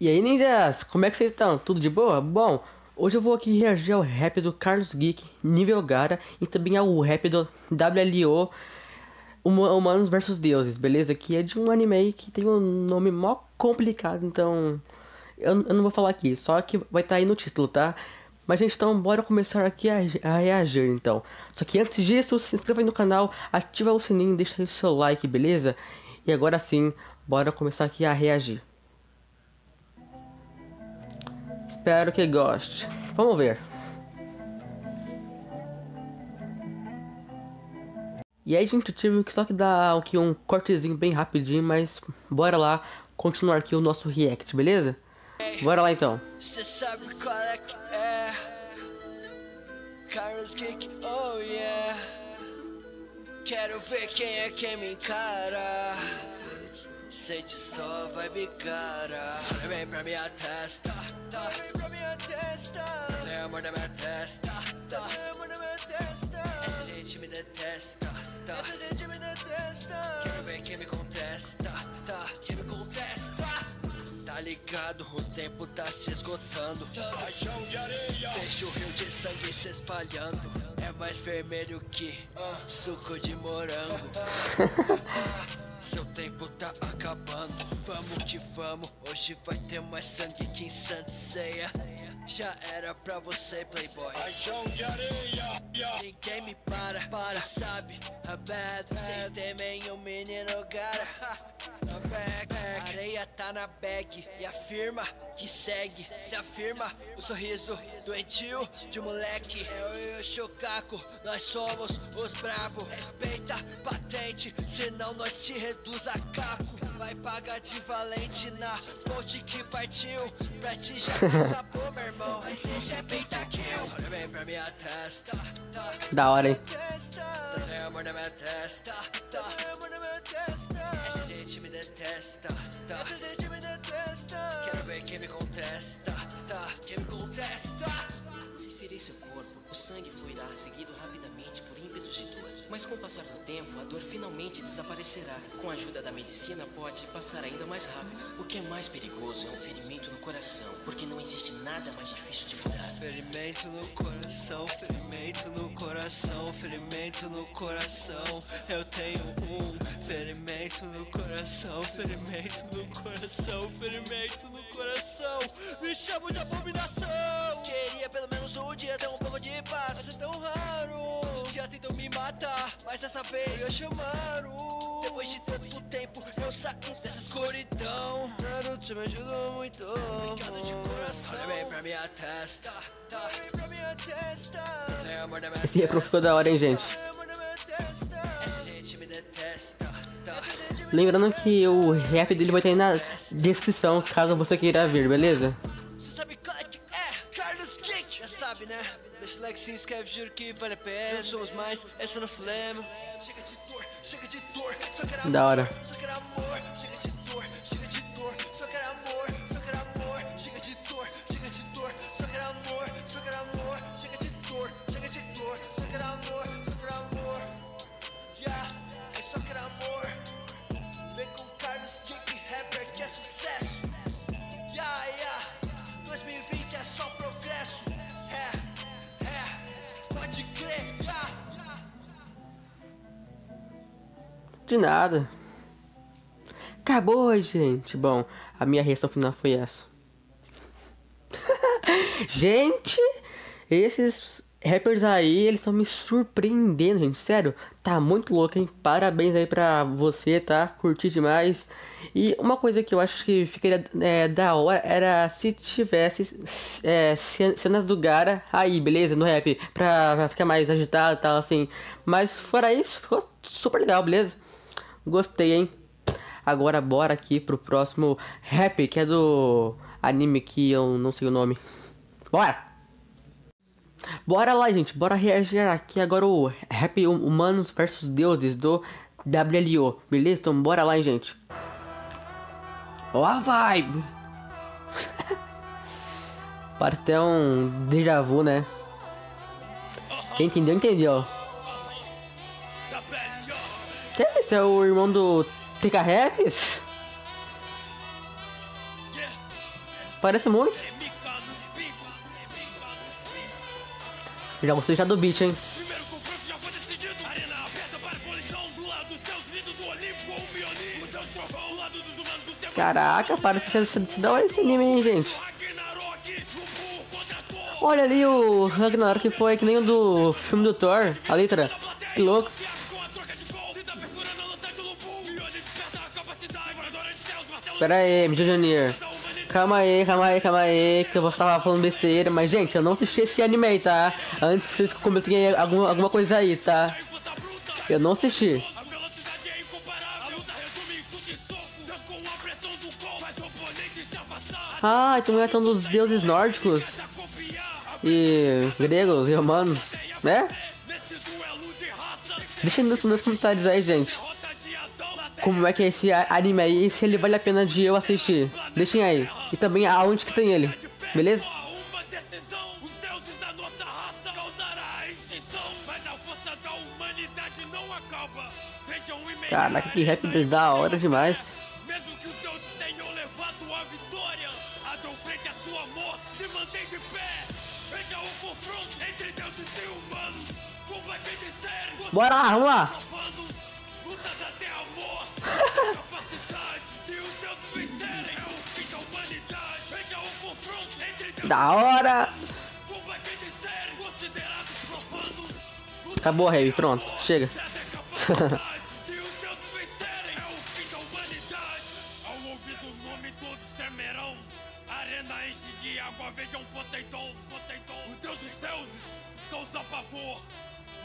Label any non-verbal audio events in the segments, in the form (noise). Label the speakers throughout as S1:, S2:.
S1: E aí, ninjas, como é que vocês estão? Tudo de boa? Bom, hoje eu vou aqui reagir ao rap do Carlos Geek, nível Gara, e também ao rap do WLO, Humanos vs Deuses, beleza? Que é de um anime que tem um nome mó complicado, então eu, eu não vou falar aqui, só que vai estar tá aí no título, tá? Mas gente, então bora começar aqui a, a, reagir então. Só que antes disso, se inscreva aí no canal, ativa o sininho, deixa aí o seu like, beleza? E agora sim, bora começar aqui a reagir. Espero que goste. Vamos ver. E aí, gente, eu tive que só que dar aqui um cortezinho bem rapidinho, mas bora lá continuar aqui o nosso react, beleza? Bora lá então. Cê sabe qual é que é? Carlos Geek, oh yeah. Quero ver quem é quem me encara. Sente só vibe cara. Vem pra minha testa. Tá. Vem pra minha testa. Tem amor na minha testa. Tá. Tem amor na minha testa. Essa gente me detesta. Tá. Essa gente me detesta. Quero ver quem me contesta. Tá. Quem me contesta. Tá ligado, o tempo tá se esgotando. Paixão de areia. Deixa o rio de sangue se espalhando. É mais vermelho que suco de morango (laughs) Seu tempo tá acabando, vamos que vamos. Hoje vai ter mais sangue que em Santa Ceia. Já era pra você, playboy. Paixão de areia. Ninguém me para, para, sabe? A bad, vocês temem o menino gara. (laughs) A bag, areia tá na bag. E afirma que segue, se afirma o sorriso doentio de moleque. Eu e o Chocaco, nós somos os bravos. Respeita patente, senão nós te reduz a caco. Vai pagar de valente na ponte que partiu. Pra ti já (laughs) acabou, meu irmão. Mas esse é pentakill. Olha bem pra minha testa. Tá, da hora, hein? Tem amor na minha testa. Tá, amor na minha testa. Essa gente me detesta. Tá, essa gente me detesta. Quero ver quem me contesta. Tá, quem me contesta.
S2: Ferir seu corpo, o sangue fluirá seguido rapidamente por ímpetos de dor. Mas com o passar do tempo, a dor finalmente desaparecerá. Com a ajuda da medicina, pode passar ainda mais rápido. O que é mais perigoso é um ferimento no coração, porque não existe nada mais difícil de curar.
S1: Ferimento no coração, ferimento no coração, ferimento no coração. Eu tenho um ferimento no coração, ferimento no coração, ferimento no coração. Me chamo de abominação. Queria pelo menos um dia ter um pouco de paz, mas é tão raro. Já tentou me matar, mas dessa vez eu chamaram. Depois de tanto tempo eu saí dessa escuridão. Naruto me ajudou muito. Obrigado de coração. Olha bem pra minha testa. Tá. Olha pra minha testa. Tem amor na minha Esse refrão ficou da hora, hein, gente. Essa gente me detesta. Tá. Lembrando que o rap dele vai estar aí na descrição, caso você queira ver, beleza? Sabe, né? Deixa o like, se inscreve, juro que vale a pena. Não somos mais, esse é o nosso lema. Chega de dor, chega de dor, só quero amor, da hora. Só quero amor, chega de De nada. Acabou, gente. Bom, a minha reação final foi essa. (laughs) gente, esses rappers aí, eles estão me surpreendendo, gente. Sério, tá muito louco, hein? Parabéns aí pra você, tá? Curti demais. E uma coisa que eu acho que ficaria é, da hora era se tivesse é, cenas do Gara aí, beleza? No rap, pra, ficar mais agitado e tal, assim. Mas fora isso, ficou super legal, beleza? Gostei, hein? Agora bora aqui pro próximo rap, que é do anime que eu não sei o nome. Bora! Bora lá, gente. Bora reagir aqui agora o Rap Humanos versus Deuses do WLO. Beleza? Então bora lá, hein, gente. Ó a vibe! (laughs) Para até um déjà vu, né? Quem entendeu, entendeu. Que é isso? É o irmão do TK Raps?
S3: Parece muito. Já gostei já do beat, hein? Caraca, parece ser da hora esse anime, hein, gente? Olha ali o Ragnarok que foi que nem o do filme do Thor, a letra. Que louco. Pera aí, Junior. Calma aí, calma aí, calma aí, que eu estava falando besteira. Mas, gente, eu não assisti esse anime aí, tá? Antes que vocês comentem alguma, alguma coisa aí, tá? Eu não assisti. Ah, então é tão dos deuses nórdicos e gregos e romanos, né? Deixa nos, nos comentários aí, gente. Como é que é esse anime aí e se ele vale a pena de eu assistir. Deixem aí. E também aonde que tem ele. Beleza? Caraca, que rap da hora demais. Bora lá, vamos lá. Da hora. Acabou a heavy, pronto, chega. vejam Poseidon, Poseidon, o deus (laughs) dos deuses, causa pavor.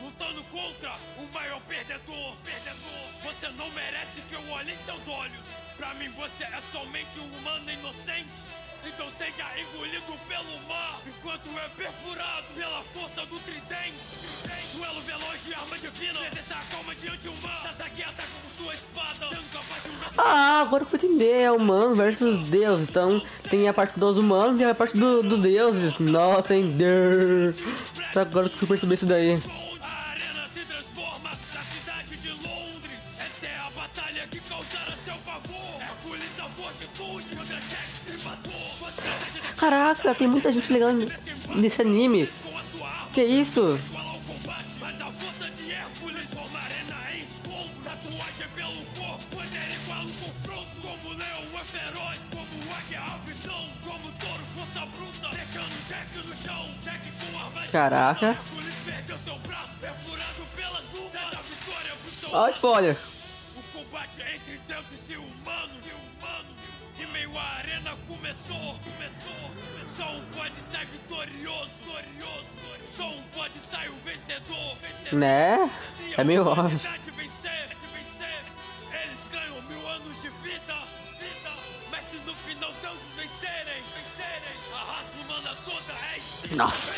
S3: Lutando contra o maior perdedor, perdedor. Você não merece que eu olhe em seus olhos. Pra mim você é somente um humano inocente. Então seja engolido pelo mar, enquanto é perfurado pela força do tridente. Duelo veloz de arma divina, presença calma diante o mar. Sasaki ataca com sua espada, sendo capaz de um Ah, agora eu entender, é humano versus deus. Então tem a parte dos humanos e a parte dos do deuses. Nossa, hein, Deus. Agora que eu percebi isso daí. Caraca, tem muita gente legal nesse anime. Que isso? Caraca. Olha o spoiler. O combate entre Deus e humano, e meio a arena começou, começou. Só um pode sair vitorioso, glorioso. Só um pode sair o vencedor. Né? É meio óbvio. Eles ganham mil anos de vida, vida. Mas se no final os deuses vencerem, vencerem, a raça humana toda é Nossa.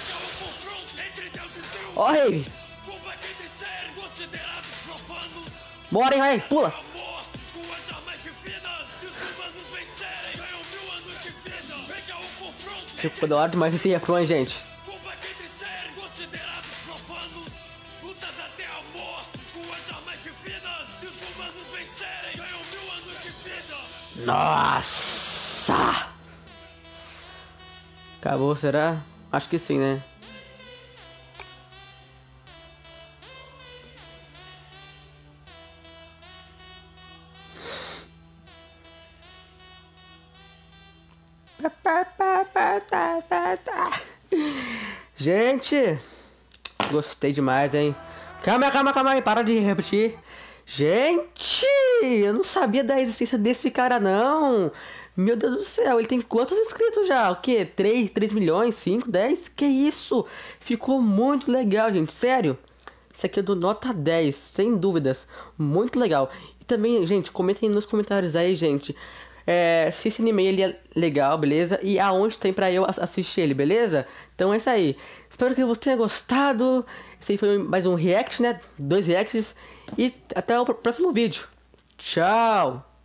S3: Olha Bora, hein, vai, pula. Ficou da hora demais esse refrão, gente. Nossa! Acabou, será? Acho que sim, né? Gente, gostei demais, hein? Calma, calma, calma aí, para de repetir. Gente, eu não sabia da existência desse cara, não. Meu Deus do céu, ele tem quantos inscritos já? O que? 3, 3 milhões? 5, 10? Que isso? Ficou muito legal, gente. Sério. Isso aqui é do nota 10, sem dúvidas. Muito legal. E também, gente, comentem nos comentários aí, gente é, se esse anime ele é legal, beleza? E aonde tem pra eu assistir ele, beleza? Então é isso aí. Espero que você tenha gostado. Esse foi mais um react, né? Dois reacts. E até o próximo vídeo. Tchau!